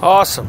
Awesome.